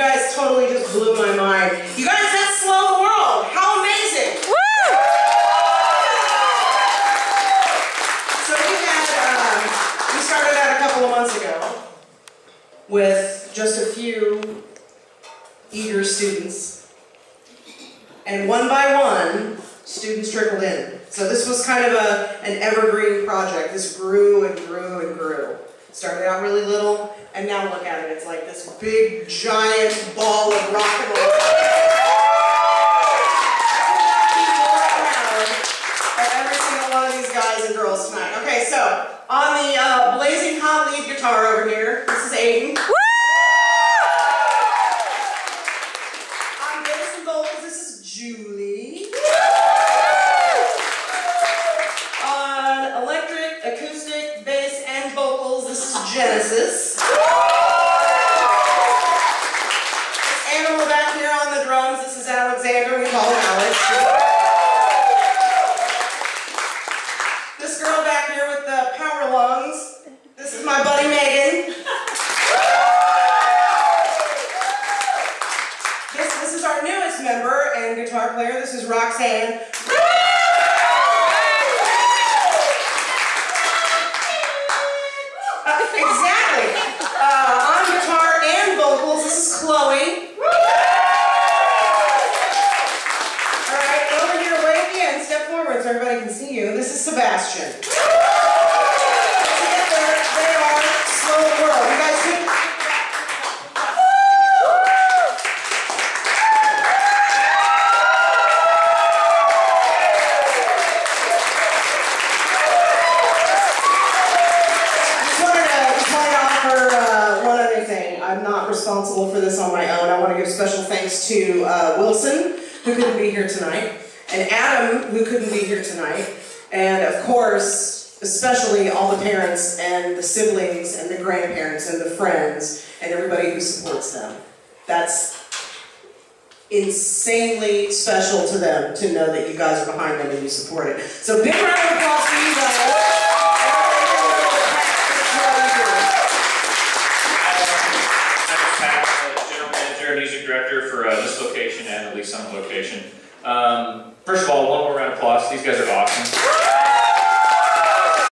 guys totally just blew my mind. You guys, that's Slow the World. How amazing! So we had, um, we started out a couple of months ago with just a few eager students. And one by one, students trickled in. So this was kind of a, an evergreen project. This grew and grew and grew. Started out really little, and now look at it. It's like this big, giant ball of rock and roll. every single one of these guys and girls tonight. Okay, so on the uh, blazing hot lead guitar over here, this is Aiden. On bass and vocals, this is Julie. On electric, acoustic, bass, and vocals, this is Genesis. This animal back here on the drums, this is Alexander. We call him Alex. This girl back here with the power lungs, this is my buddy Megan. This, this is our newest member and guitar player. This is Roxanne. Uh, exactly. Uh, on guitar and vocals, this is Chloe. All right, over here, wave again. Step forward so everybody can see you. This is Sebastian. Together, they are Slow World. You guys should. Just wanted to, just wanted to offer uh, one other thing. I'm not responsible for this on my own. I want to give special thanks to uh, Wilson, who couldn't be here tonight, and Adam, who couldn't be here tonight, and of course, especially all the parents and the siblings and the grandparents and the friends and everybody who supports them. That's insanely special to them to know that you guys are behind them and you support it. So big round of applause for you guys. Uh, this location and at Lee's Summit location. Um, First of all, one more round of applause. These guys are awesome.